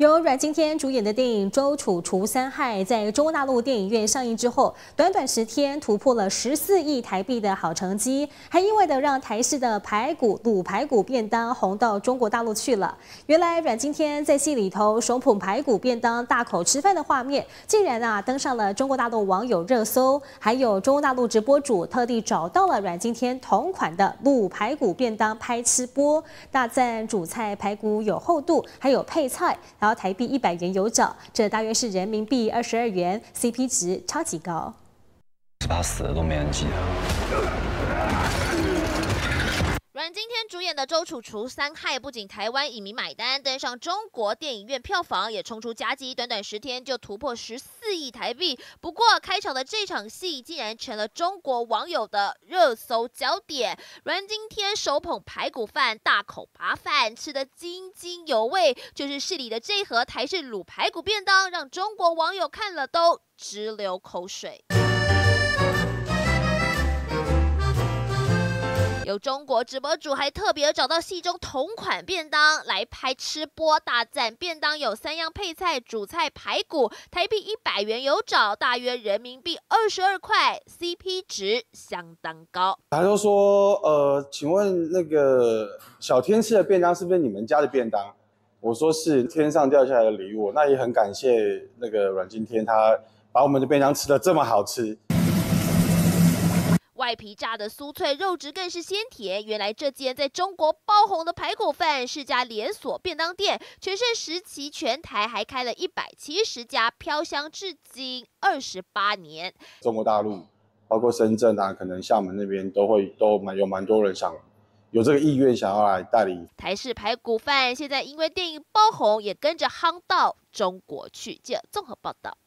由阮经天主演的电影《周楚除三害》在中国大陆电影院上映之后，短短十天突破了十四亿台币的好成绩，还意外的让台式的排骨卤排骨便当红到中国大陆去了。原来阮经天在戏里头手捧排骨便当大口吃饭的画面，竟然啊登上了中国大陆网友热搜，还有中国大陆直播主特地找到了阮经天同款的卤排骨便当拍吃播，大赞主菜排骨有厚度，还有配菜，台币一百元有找，这大约是人民币二十二元，CP 值超级高。是怕死了都没人记得。主演的《周楚除三害》不仅台湾影迷买单，登上中国电影院票房也冲出佳绩，短短十天就突破十四亿台币。不过开场的这场戏竟然成了中国网友的热搜焦点。阮经天手捧排骨饭，大口扒饭，吃得津津有味，就是戏里的这盒台式卤排骨便当，让中国网友看了都直流口水。有中国直播主还特别找到戏中同款便当来拍吃播，大赞便当有三样配菜，主菜排骨，台币一百元有找，大约人民币二十二块，CP 值相当高。他就说，呃，请问那个小天吃的便当是不是你们家的便当？我说是天上掉下来的礼物，那也很感谢那个阮经天，他把我们的便当吃的这么好吃。外皮炸的酥脆，肉质更是鲜甜。原来这间在中国爆红的排骨饭是家连锁便当店，全盛时期全台还开了一百七十家，飘香至今二十八年。中国大陆，包括深圳啊，可能厦门那边都会都蛮有蛮多人想有这个意愿想要来代理台式排骨饭。现在因为电影爆红，也跟着夯到中国去。记综合报道。